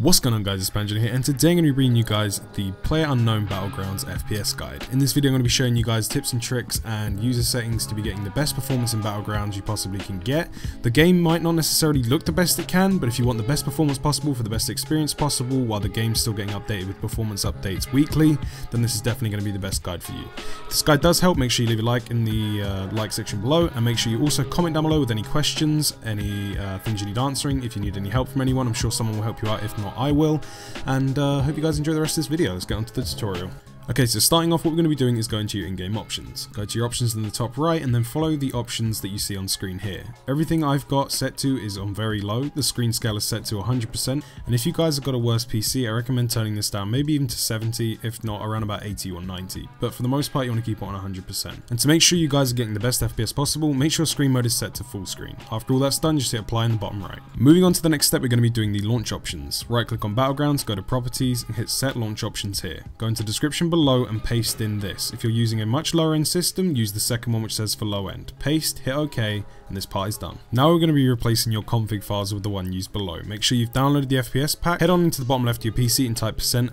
What's going on guys, it's Panjno here and today I'm going to be bringing you guys the Player Unknown Battlegrounds FPS guide. In this video I'm going to be showing you guys tips and tricks and user settings to be getting the best performance in Battlegrounds you possibly can get. The game might not necessarily look the best it can, but if you want the best performance possible for the best experience possible while the game's still getting updated with performance updates weekly, then this is definitely going to be the best guide for you. If this guide does help, make sure you leave a like in the uh, like section below and make sure you also comment down below with any questions, any uh, things you need answering, if you need any help from anyone, I'm sure someone will help you out if not I will. And uh, hope you guys enjoy the rest of this video. Let's get on to the tutorial. Okay, so starting off what we're going to be doing is going to your in-game options. Go to your options in the top right and then follow the options that you see on screen here. Everything I've got set to is on very low, the screen scale is set to 100% and if you guys have got a worse PC I recommend turning this down maybe even to 70 if not around about 80 or 90 but for the most part you want to keep it on 100%. And to make sure you guys are getting the best FPS possible make sure screen mode is set to full screen. After all that's done just hit apply in the bottom right. Moving on to the next step we're going to be doing the launch options. Right click on Battlegrounds, go to properties and hit set launch options here. Go into description below below and paste in this. If you're using a much lower end system, use the second one which says for low end. Paste, hit OK, and this part is done. Now we're going to be replacing your config files with the one used below. Make sure you've downloaded the FPS pack, head on into the bottom left of your PC and type percent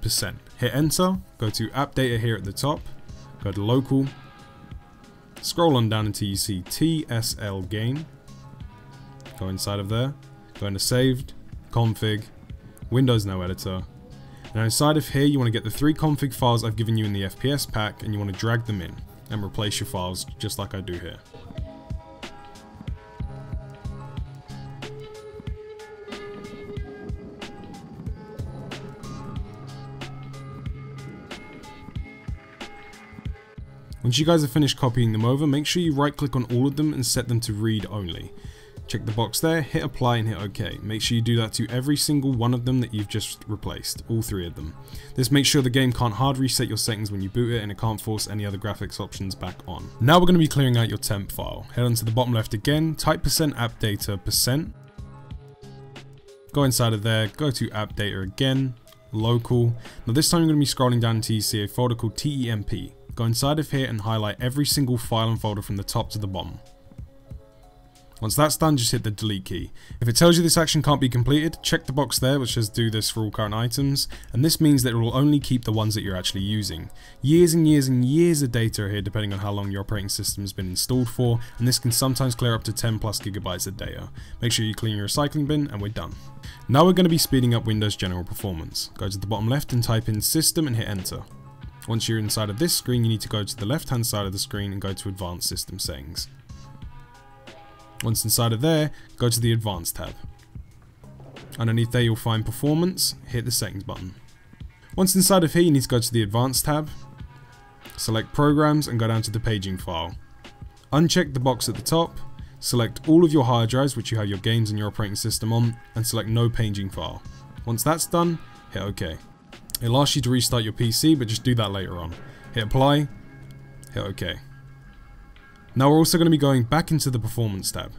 percent. Hit enter, go to app data here at the top, go to local, scroll on down until you see TSL game, go inside of there, go into saved, config, Windows no editor, now inside of here you want to get the three config files I've given you in the FPS pack and you want to drag them in and replace your files just like I do here. Once you guys have finished copying them over, make sure you right click on all of them and set them to read only. Check the box there, hit apply and hit OK. Make sure you do that to every single one of them that you've just replaced, all three of them. This makes sure the game can't hard reset your settings when you boot it and it can't force any other graphics options back on. Now we're going to be clearing out your temp file. Head onto the bottom left again, type percent app data percent. Go inside of there, go to app data again, local. Now this time you're going to be scrolling down until you see a folder called TEMP. Go inside of here and highlight every single file and folder from the top to the bottom. Once that's done, just hit the delete key. If it tells you this action can't be completed, check the box there which says do this for all current items, and this means that it will only keep the ones that you're actually using. Years and years and years of data are here depending on how long your operating system has been installed for, and this can sometimes clear up to 10 plus gigabytes of data. Make sure you clean your recycling bin, and we're done. Now we're going to be speeding up Windows general performance. Go to the bottom left and type in system and hit enter. Once you're inside of this screen, you need to go to the left hand side of the screen and go to advanced system settings. Once inside of there, go to the Advanced tab. Underneath there you'll find Performance, hit the Settings button. Once inside of here you need to go to the Advanced tab, select Programs and go down to the Paging file. Uncheck the box at the top, select all of your hard drives which you have your games and your operating system on, and select No Paging file. Once that's done, hit OK. It'll ask you to restart your PC, but just do that later on. Hit Apply, hit OK. Now we're also going to be going back into the Performance tab.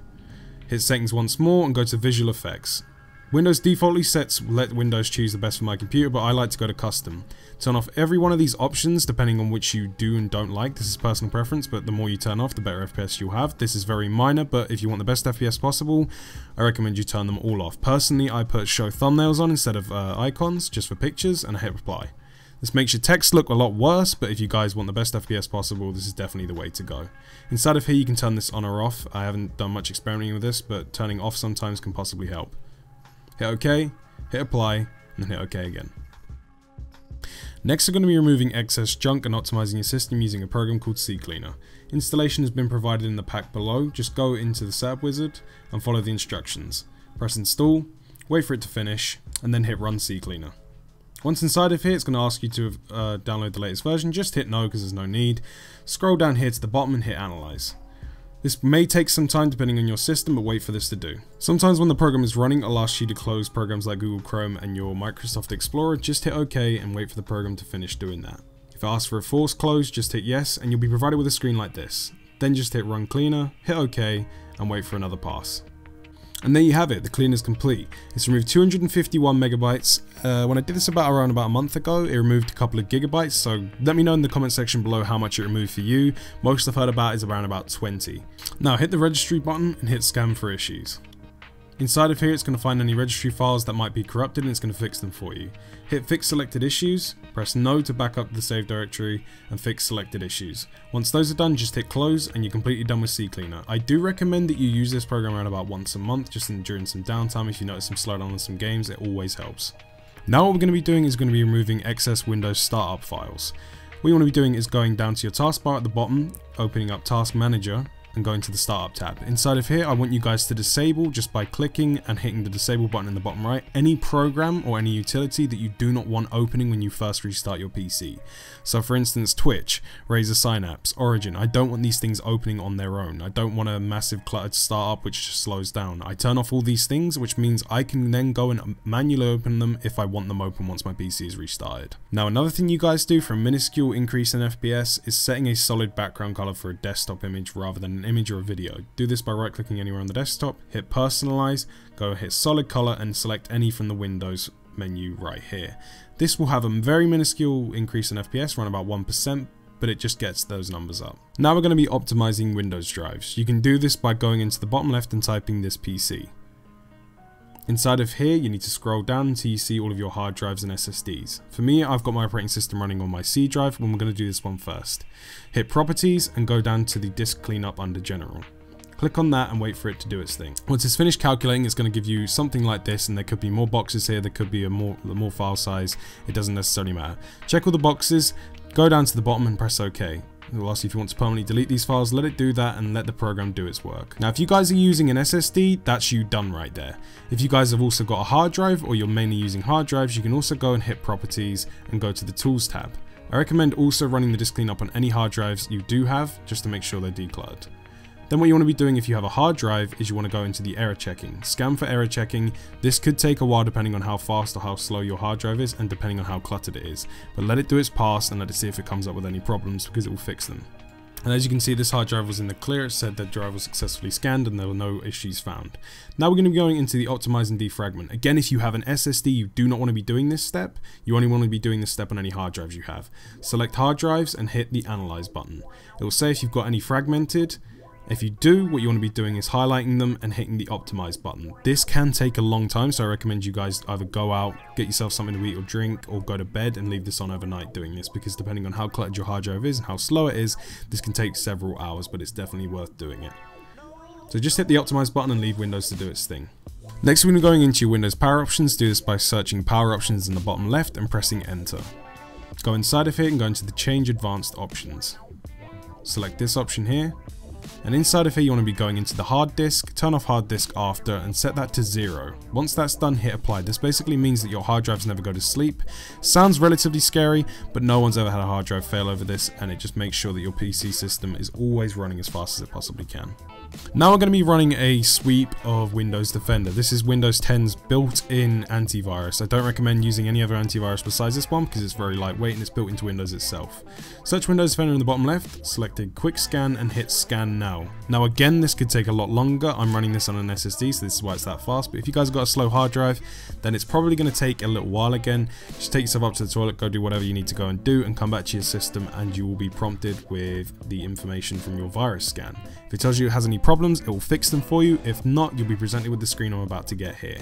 Hit Settings once more and go to Visual Effects. Windows defaultly sets let Windows choose the best for my computer, but I like to go to Custom. Turn off every one of these options depending on which you do and don't like. This is personal preference, but the more you turn off, the better FPS you'll have. This is very minor, but if you want the best FPS possible, I recommend you turn them all off. Personally, I put show thumbnails on instead of uh, icons, just for pictures, and I hit apply. This makes your text look a lot worse, but if you guys want the best FPS possible, this is definitely the way to go. Inside of here, you can turn this on or off. I haven't done much experimenting with this, but turning off sometimes can possibly help. Hit OK, hit apply, and then hit OK again. Next, we're going to be removing excess junk and optimizing your system using a program called CCleaner. Installation has been provided in the pack below. Just go into the setup wizard and follow the instructions. Press install, wait for it to finish, and then hit run CCleaner. Once inside of here, it's going to ask you to uh, download the latest version. Just hit no because there's no need. Scroll down here to the bottom and hit analyze. This may take some time depending on your system, but wait for this to do. Sometimes when the program is running, it'll ask you to close programs like Google Chrome and your Microsoft Explorer. Just hit OK and wait for the program to finish doing that. If it asks for a force close, just hit yes and you'll be provided with a screen like this. Then just hit run cleaner, hit OK, and wait for another pass. And there you have it, the clean is complete. It's removed 251 megabytes. Uh, when I did this about around about a month ago, it removed a couple of gigabytes, so let me know in the comment section below how much it removed for you. Most I've heard about is around about 20. Now hit the registry button and hit scan for issues. Inside of here it's going to find any registry files that might be corrupted and it's going to fix them for you. Hit fix selected issues, press no to back up the save directory and fix selected issues. Once those are done just hit close and you're completely done with CCleaner. I do recommend that you use this program around about once a month just in, during some downtime if you notice some slowdown on some games it always helps. Now what we're going to be doing is going to be removing excess Windows startup files. What you want to be doing is going down to your taskbar at the bottom, opening up Task Manager and going to the startup tab. Inside of here, I want you guys to disable just by clicking and hitting the disable button in the bottom right, any program or any utility that you do not want opening when you first restart your PC. So for instance, Twitch, Razer Synapse, Origin, I don't want these things opening on their own. I don't want a massive cluttered startup which slows down. I turn off all these things, which means I can then go and manually open them if I want them open once my PC is restarted. Now another thing you guys do for a minuscule increase in FPS is setting a solid background color for a desktop image rather than an image or a video. Do this by right clicking anywhere on the desktop, hit personalize, go hit solid color and select any from the Windows menu right here. This will have a very minuscule increase in FPS, around about 1%, but it just gets those numbers up. Now we're going to be optimizing Windows drives. You can do this by going into the bottom left and typing this PC. Inside of here, you need to scroll down until you see all of your hard drives and SSDs. For me, I've got my operating system running on my C drive, and we're going to do this one first. Hit Properties and go down to the Disk Cleanup under General. Click on that and wait for it to do its thing. Once it's finished calculating, it's going to give you something like this, and there could be more boxes here, there could be a more, a more file size, it doesn't necessarily matter. Check all the boxes, go down to the bottom and press OK. It will ask you if you want to permanently delete these files, let it do that and let the program do its work. Now if you guys are using an SSD, that's you done right there. If you guys have also got a hard drive or you're mainly using hard drives, you can also go and hit properties and go to the tools tab. I recommend also running the disk cleanup on any hard drives you do have, just to make sure they're decluttered. Then what you want to be doing if you have a hard drive is you want to go into the error checking. Scan for error checking. This could take a while depending on how fast or how slow your hard drive is and depending on how cluttered it is. But let it do its pass and let it see if it comes up with any problems because it will fix them. And as you can see, this hard drive was in the clear. It said that drive was successfully scanned and there were no issues found. Now we're going to be going into the optimize and defragment. Again, if you have an SSD, you do not want to be doing this step. You only want to be doing this step on any hard drives you have. Select hard drives and hit the analyze button. It will say if you've got any fragmented, if you do, what you want to be doing is highlighting them and hitting the optimize button. This can take a long time, so I recommend you guys either go out, get yourself something to eat or drink, or go to bed and leave this on overnight doing this, because depending on how cluttered your hard drive is and how slow it is, this can take several hours, but it's definitely worth doing it. So just hit the optimize button and leave Windows to do its thing. Next we're going into your Windows power options, do this by searching power options in the bottom left and pressing enter. Go inside of here and go into the change advanced options. Select this option here and inside of here you want to be going into the hard disk, turn off hard disk after and set that to zero. Once that's done hit apply. This basically means that your hard drives never go to sleep. Sounds relatively scary but no one's ever had a hard drive fail over this and it just makes sure that your PC system is always running as fast as it possibly can. Now we're going to be running a sweep of Windows Defender. This is Windows 10's built-in antivirus. I don't recommend using any other antivirus besides this one because it's very lightweight and it's built into Windows itself. Search Windows Defender in the bottom left, select a quick scan and hit scan now. Now again this could take a lot longer. I'm running this on an SSD so this is why it's that fast but if you guys got a slow hard drive then it's probably going to take a little while again. Just take yourself up to the toilet, go do whatever you need to go and do and come back to your system and you will be prompted with the information from your virus scan. If it tells you it has any problems, it will fix them for you. If not, you'll be presented with the screen I'm about to get here.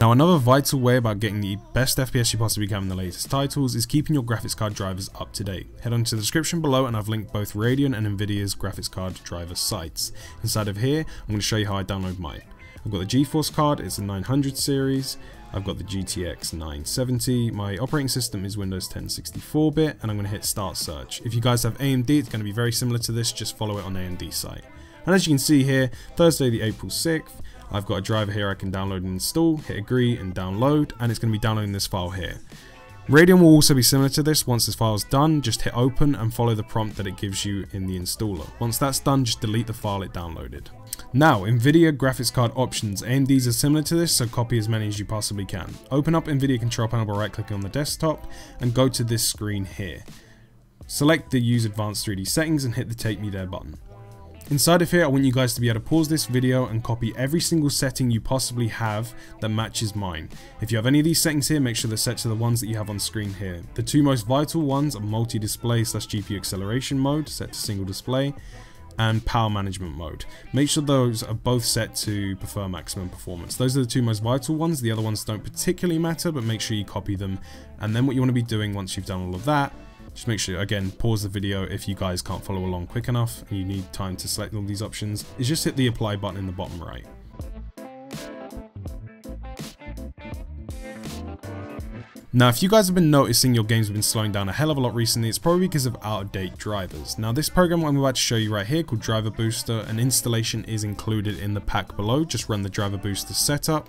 Now another vital way about getting the best FPS you possibly can in the latest titles is keeping your graphics card drivers up to date. Head on to the description below and I've linked both Radeon and Nvidia's graphics card driver sites. Inside of here, I'm going to show you how I download mine. I've got the GeForce card, it's a 900 series, I've got the GTX 970, my operating system is Windows 10 64-bit, and I'm going to hit start search. If you guys have AMD, it's going to be very similar to this, just follow it on AMD site. And as you can see here, Thursday the April 6th, I've got a driver here I can download and install, hit agree and download, and it's going to be downloading this file here. Radeon will also be similar to this, once this file is done, just hit open and follow the prompt that it gives you in the installer. Once that's done, just delete the file it downloaded. Now, NVIDIA graphics card options. AMD's are similar to this, so copy as many as you possibly can. Open up NVIDIA control panel by right clicking on the desktop and go to this screen here. Select the use advanced 3D settings and hit the take me there button. Inside of here, I want you guys to be able to pause this video and copy every single setting you possibly have that matches mine. If you have any of these settings here, make sure they're set to the ones that you have on screen here. The two most vital ones are multi-display slash GPU acceleration mode, set to single display, and power management mode. Make sure those are both set to prefer maximum performance. Those are the two most vital ones. The other ones don't particularly matter, but make sure you copy them. And then what you want to be doing once you've done all of that just make sure, again, pause the video if you guys can't follow along quick enough and you need time to select all these options, is just hit the apply button in the bottom right. Now, if you guys have been noticing your games have been slowing down a hell of a lot recently, it's probably because of out-of-date drivers. Now, this program I'm about to show you right here called Driver Booster, an installation is included in the pack below. Just run the Driver Booster setup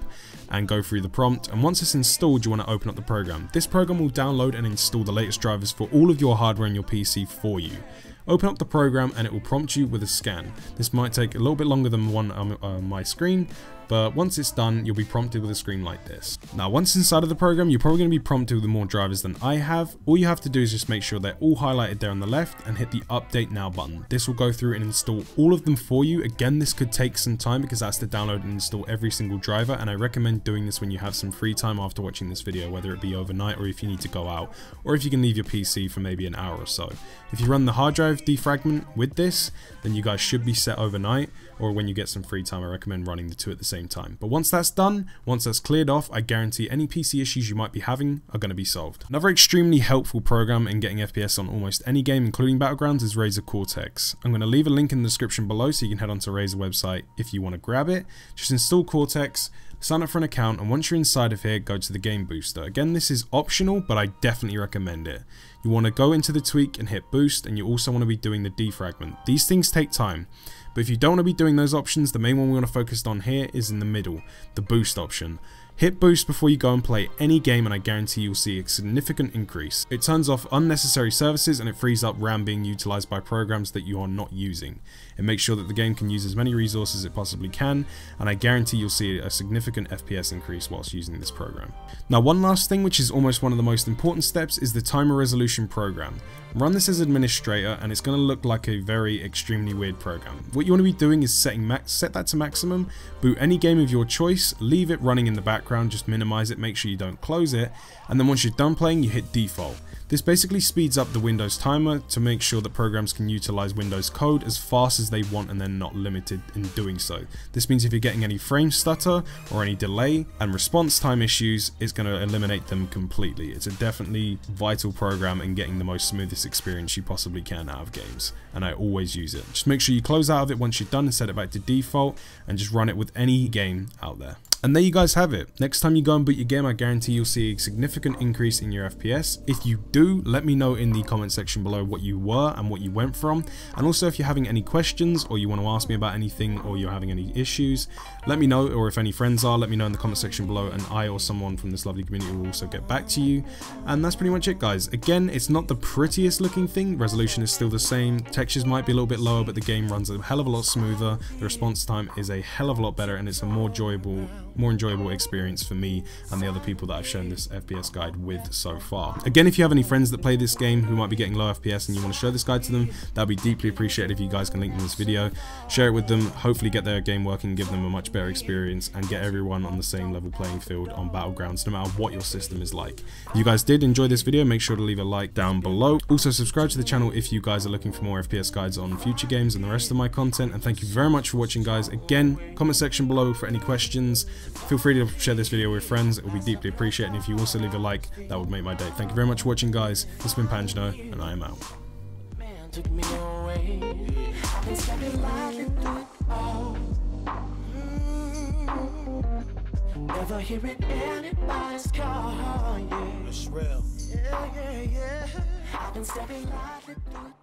and go through the prompt. And once it's installed, you want to open up the program. This program will download and install the latest drivers for all of your hardware in your PC for you. Open up the program and it will prompt you with a scan. This might take a little bit longer than one on uh, my screen, but once it's done, you'll be prompted with a screen like this. Now, once inside of the program, you're probably going to be prompted with more drivers than I have. All you have to do is just make sure they're all highlighted there on the left and hit the update now button. This will go through and install all of them for you. Again, this could take some time because that's to download and install every single driver, and I recommend doing this when you have some free time after watching this video, whether it be overnight or if you need to go out, or if you can leave your PC for maybe an hour or so. If you run the hard drive defragment with this, then you guys should be set overnight, or when you get some free time, I recommend running the two at the same time. But once that's done, once that's cleared off, I guarantee any PC issues you might be having are going to be solved. Another extremely helpful program in getting FPS on almost any game, including Battlegrounds, is Razer Cortex. I'm going to leave a link in the description below so you can head onto Razer website if you want to grab it. Just install Cortex, sign up for an account, and once you're inside of here, go to the game booster. Again, this is optional, but I definitely recommend it. You want to go into the tweak and hit boost, and you also want to be doing the defragment. These things take time. But if you don't want to be doing those options, the main one we want to focus on here is in the middle, the boost option. Hit boost before you go and play any game and I guarantee you'll see a significant increase. It turns off unnecessary services and it frees up RAM being utilized by programs that you are not using. It makes sure that the game can use as many resources as it possibly can and I guarantee you'll see a significant FPS increase whilst using this program. Now one last thing which is almost one of the most important steps is the timer resolution program. Run this as administrator and it's going to look like a very extremely weird program. What you want to be doing is setting max set that to maximum, boot any game of your choice, leave it running in the background, just minimize it, make sure you don't close it, and then once you're done playing you hit default. This basically speeds up the Windows timer to make sure that programs can utilize Windows code as fast as they want and they're not limited in doing so. This means if you're getting any frame stutter or any delay and response time issues, it's going to eliminate them completely. It's a definitely vital program in getting the most smoothest experience you possibly can out of games and I always use it. Just make sure you close out of it once you're done and set it back to default and just run it with any game out there. And there you guys have it. Next time you go and boot your game, I guarantee you'll see a significant increase in your FPS. If you do, let me know in the comment section below what you were and what you went from. And also if you're having any questions or you want to ask me about anything or you're having any issues, let me know. Or if any friends are, let me know in the comment section below and I or someone from this lovely community will also get back to you. And that's pretty much it guys. Again, it's not the prettiest looking thing. Resolution is still the same. Textures might be a little bit lower, but the game runs a hell of a lot smoother. The response time is a hell of a lot better and it's a more enjoyable more enjoyable experience for me and the other people that I've shown this FPS guide with so far. Again, if you have any friends that play this game who might be getting low FPS and you want to show this guide to them, that'd be deeply appreciated if you guys can link in this video, share it with them, hopefully get their game working, give them a much better experience, and get everyone on the same level playing field on Battlegrounds, no matter what your system is like. If you guys did enjoy this video, make sure to leave a like down below. Also, subscribe to the channel if you guys are looking for more FPS guides on future games and the rest of my content, and thank you very much for watching, guys. Again, comment section below for any questions. Feel free to share this video with friends, it would be deeply appreciated. And if you also leave a like, that would make my day. Thank you very much for watching, guys. This has been Panjno, and I am out. Never hear it anybody's call, yeah. It's real. Yeah, yeah, yeah. I've been stepping lightly through